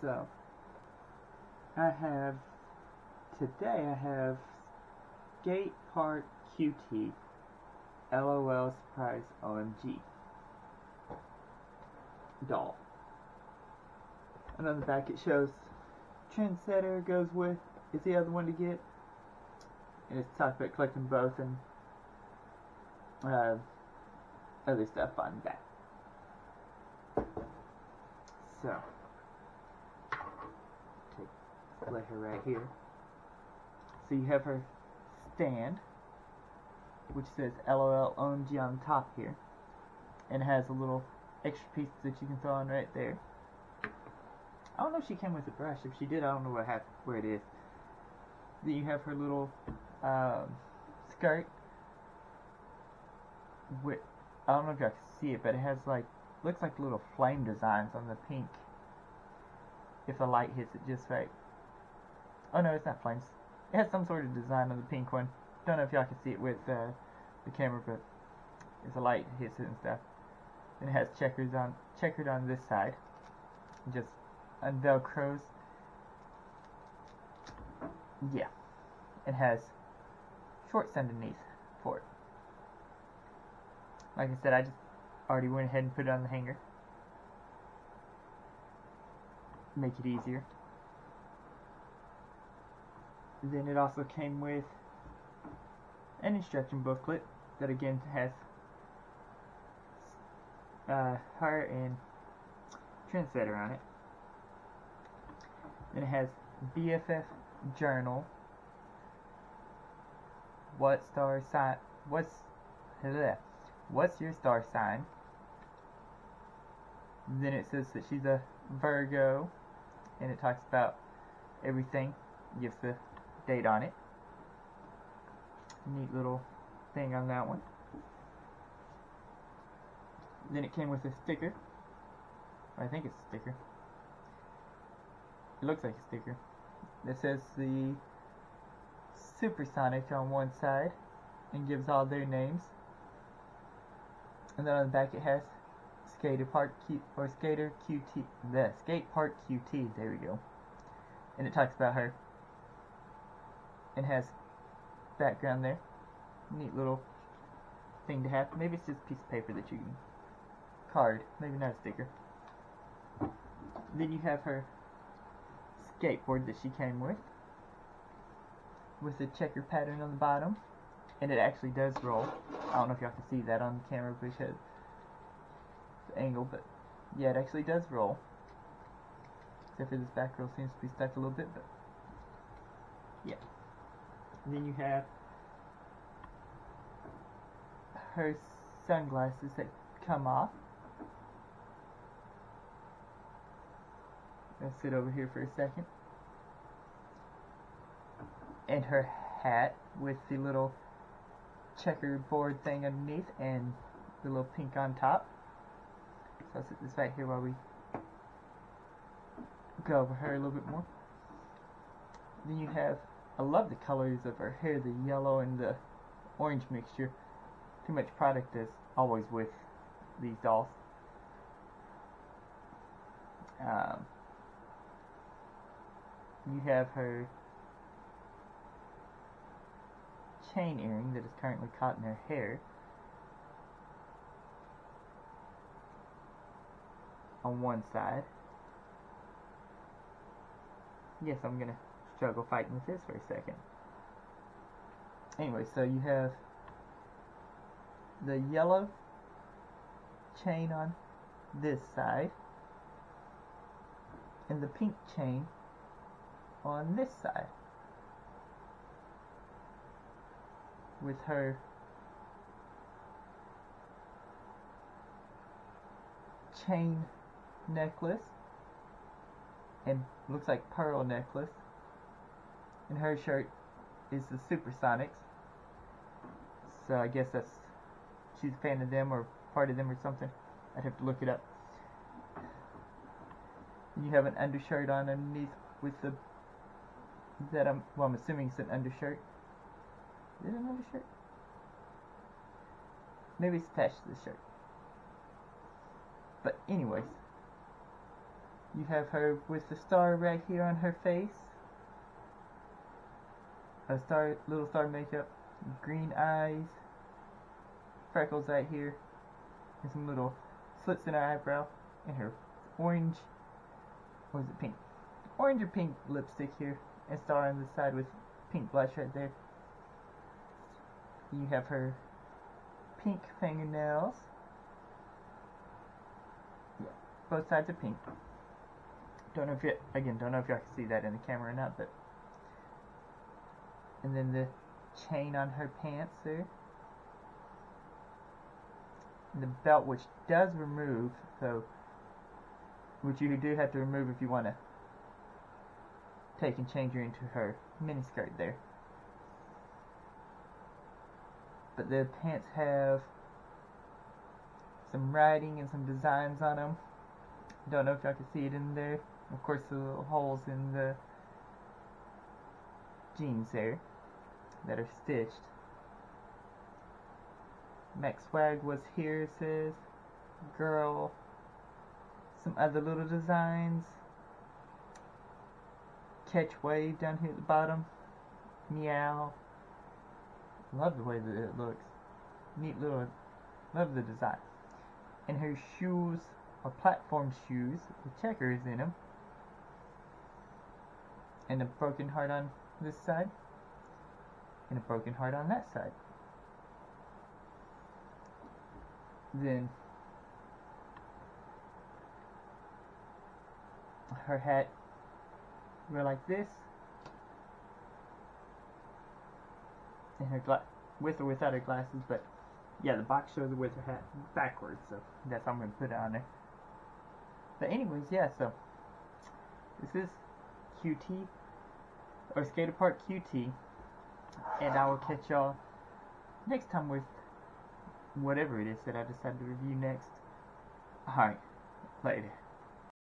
So, I have, today I have Skate Park QT, LOL Surprise OMG doll. And on the back it shows Trendsetter goes with, is the other one to get. And it's talked about collecting both and uh, other stuff on that. So, let her right here. So you have her stand, which says LOL OMG on top here, and it has a little extra piece that you can throw on right there. I don't know if she came with a brush. If she did, I don't know what happened, where it is. Then you have her little um, skirt. With, I don't know if y'all can see it, but it has like looks like little flame designs on the pink. If the light hits it just right. Oh no, it's not flames. It has some sort of design on the pink one. Don't know if y'all can see it with uh, the camera, but it's a light hits it and stuff. And it has checkers on checkered on this side. Just and velcros. Yeah. It has shorts underneath for it. Like I said, I just already went ahead and put it on the hanger. Make it easier. Then it also came with an instruction booklet that again has uh, her and Trendsetter on it. Then it has BFF Journal. What star sign? What's bleh, What's your star sign? Then it says that she's a Virgo, and it talks about everything. Gives the date on it. Neat little thing on that one. Then it came with a sticker. I think it's a sticker. It looks like a sticker. It says the Supersonic on one side and gives all their names. And then on the back it has Skater Park Q or Skater QT the Skate Park QT, there we go. And it talks about her. It has background there. Neat little thing to have. Maybe it's just a piece of paper that you can card, maybe not a sticker. Then you have her skateboard that she came with, with the checker pattern on the bottom, and it actually does roll. I don't know if y'all can see that on the camera because the angle, but yeah, it actually does roll. Except for this back roll seems to be stuck a little bit, but yeah. And then you have her sunglasses that come off. Let's sit over here for a second. And her hat with the little checkerboard thing underneath and the little pink on top. So I'll sit this right here while we go over her a little bit more. Then you have, I love the colors of her hair, the yellow and the orange mixture. Too much product is always with these dolls. Um, you have her chain earring that is currently caught in her hair. On one side. Yes, I'm gonna struggle fighting with this for a second. Anyway, so you have the yellow chain on this side and the pink chain on this side with her chain necklace and looks like pearl necklace and her shirt is the Supersonics so I guess that's she's a fan of them or part of them or something I'd have to look it up you have an undershirt on underneath with the that I'm well I'm assuming it's an undershirt. Is it an undershirt? Maybe it's attached to the shirt. But anyways, You have her with the star right here on her face. A star, little star makeup, green eyes, freckles right here, and some little slits in her eyebrow, and her orange, or is it pink? Orange or pink lipstick here, and star on the side with pink blush right there. You have her pink fingernails. Yeah, both sides are pink. Don't know if you, again, don't know if y'all can see that in the camera or not, but. And then the chain on her pants there. And the belt, which does remove, so. Which you do have to remove if you want to take and change her into her miniskirt there. But the pants have some writing and some designs on them. Don't know if y'all can see it in there. Of course, the little holes in the jeans there that are stitched. Max Swag was here, says. Girl. Some other little designs. Catch Wave down here at the bottom. Meow. Love the way that it looks. Neat little, love the design. And her shoes are platform shoes with checkers in them and a broken heart on this side, and a broken heart on that side. Then her hat go like this, and her gla- with or without her glasses, but yeah, the box shows her with her hat backwards, so that's how I'm gonna put it on there. But anyways, yeah, so this is QT or Skater Park QT, and I will catch y'all next time with whatever it is that I decide to review next. Alright, later.